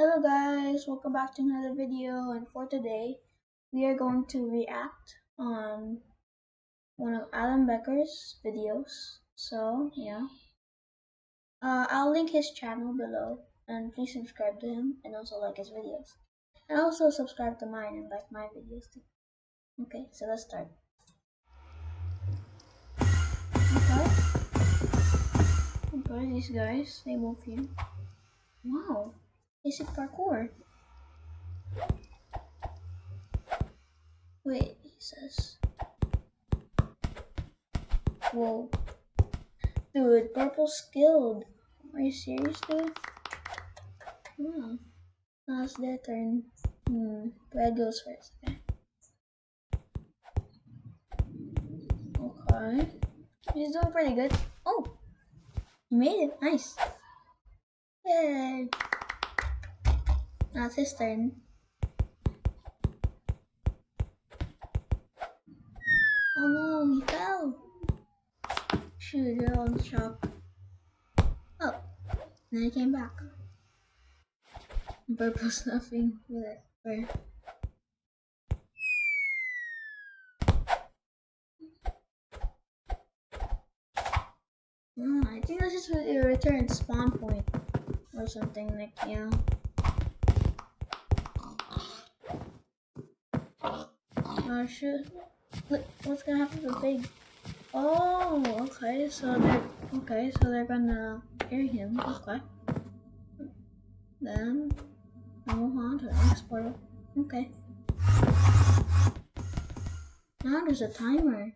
Hello guys, welcome back to another video and for today we are going to react on one of Alan Becker's videos. So yeah, uh, I'll link his channel below and please subscribe to him and also like his videos. And also subscribe to mine and like my videos too. Okay, so let's start. Okay. These guys, they move here. Wow. Is it parkour? Wait, he says. Whoa. Dude, purple skilled. Are you serious, dude? Hmm. Now it's their turn. Hmm. Red goes first. Okay. Okay. He's doing pretty good. Oh! He made it. Nice. Yay! Now it's his turn. Oh no, he fell. Shoot, they're all shock. Oh, then he came back. Purple's nothing with it. Where? Oh, I think that's just a return spawn point or something like yeah. Oh shoot. What, what's gonna happen to Big? Oh, okay, so they're okay, so they're gonna carry him, okay. Then I'll move on to the next portal. Okay. Now there's a timer.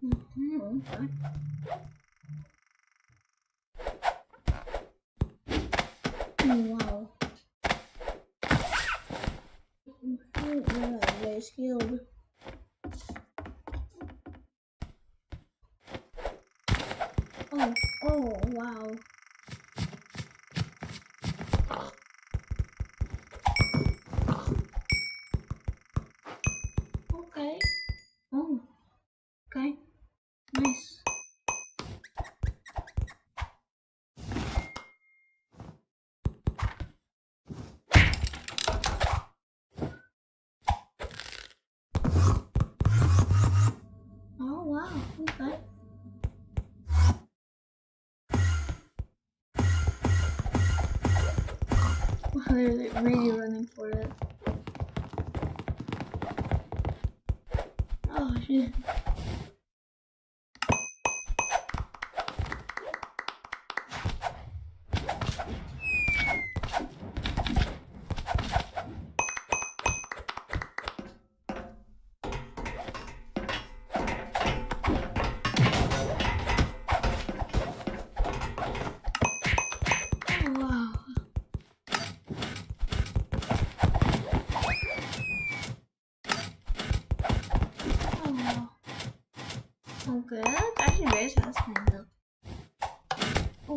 Mm -hmm, okay. Wow. Oh, oh, wow. Oh. Okay. They're really running for it. Oh shit.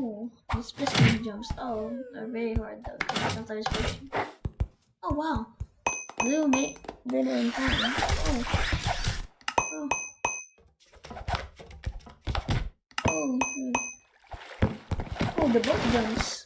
Oh, these piston jumps. Oh, they're very hard though. Sometimes pushing. Oh wow. Blue mate did it in time. Oh. Oh. Oh. Oh, the boat jumps.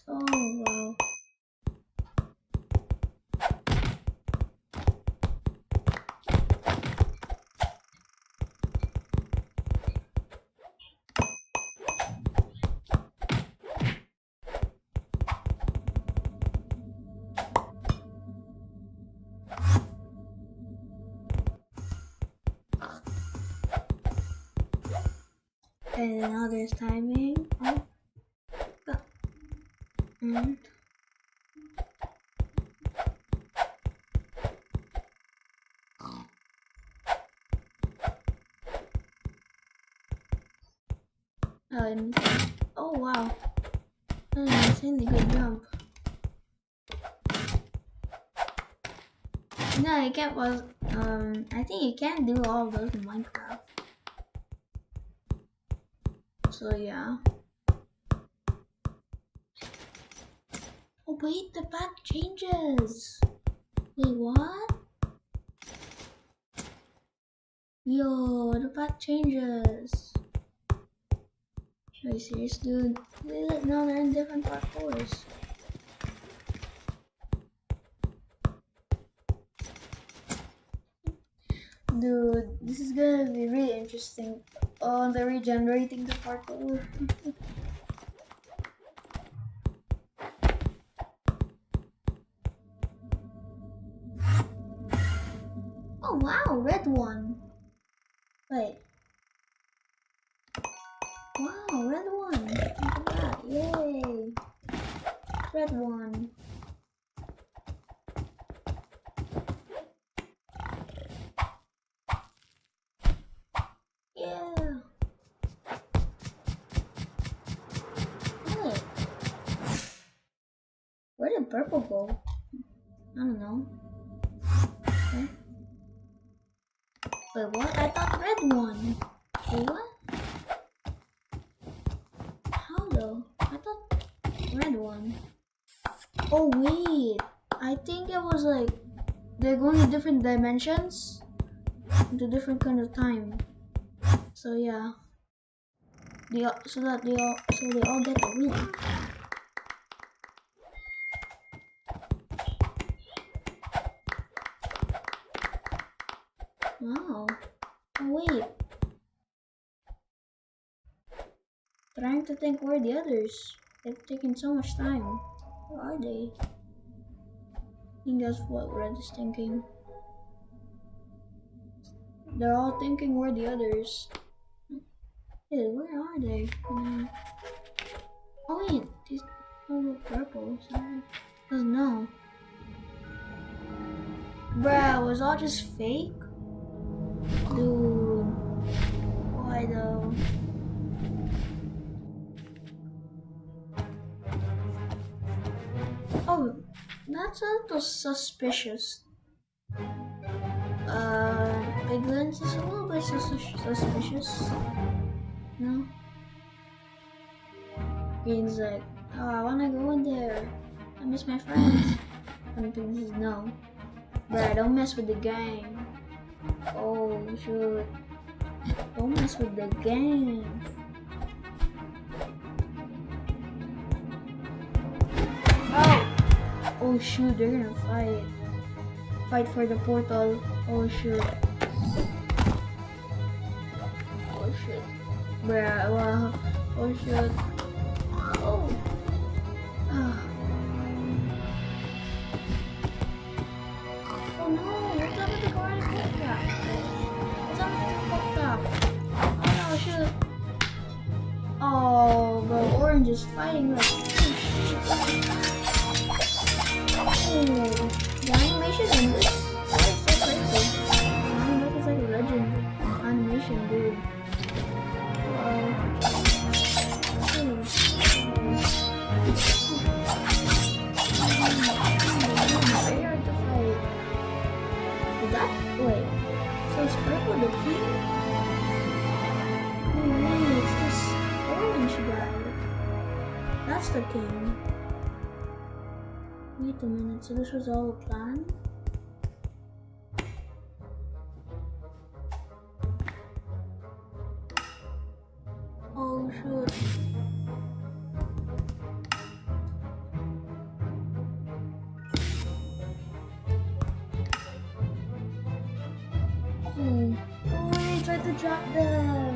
And now there's timing. Oh. And Oh, oh wow. That's an insanely good jump. No, I can't was um I think you can't do all those in Minecraft so yeah. Oh wait, the back changes. Wait, what? Yo, the back changes. Are you serious, dude? No, they're in different parkours. Dude, this is gonna be really interesting. Oh, they're regenerating the parkour. oh wow, red one. Wait. Wow, red one. Look at that. Yay. Red one. Yeah. Wait. Where did purple go? I don't know. Okay. Wait, what? I thought red one. Wait, what? How though? I thought red one. Oh wait, I think it was like they're going to different dimensions into different kind of time. So yeah, they all, so that they all so they all get a win. Wow. Oh wait. Trying to think where the others. They've taken so much time. Where are they? I think that's what Red is thinking. They're all thinking where the others. Hey, where are they? Oh wait, these oh purple. Sorry, oh, doesn't know. Bruh, was all just fake? Dude, why though? Oh, that's a little suspicious. Uh, Big Lens is a little bit sus suspicious. No? Green's like, oh, I wanna go in there. I miss my friends. And Pink says, no. Bruh, don't mess with the gang. Oh, shoot. Don't mess with the game. Oh! Oh shoot, they're gonna fight. Fight for the portal. Oh shoot. Oh shit. Bruh, wow. Oh shoot. Oh. Oh no, what's up with the guard Oh. Oh, bro, Orange is fighting like. Oh, hmm. the animation in this The king. Wait a minute, so this was all a plan? Oh shoot. Oh, oh wait, tried to drop them.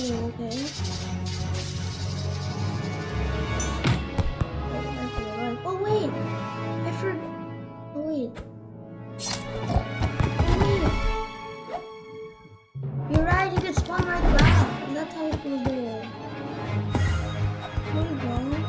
Okay. Oh, wait! I forgot. Oh, wait. You're right, you can spawn right back. That's how it goes there. There you go.